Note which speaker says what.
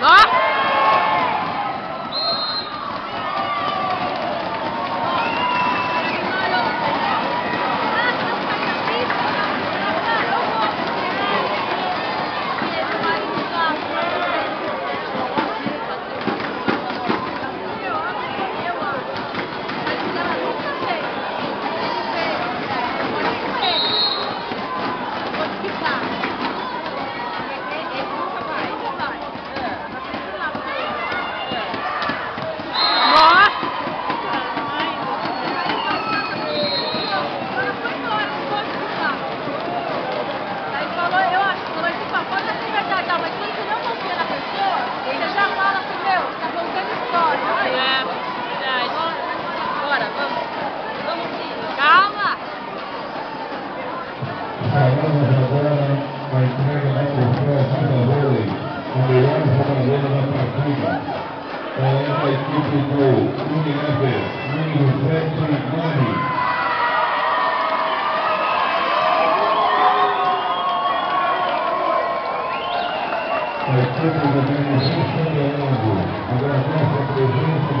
Speaker 1: Đó. A equipe do Unilever número 109. A equipe do Ministério Agradece a presença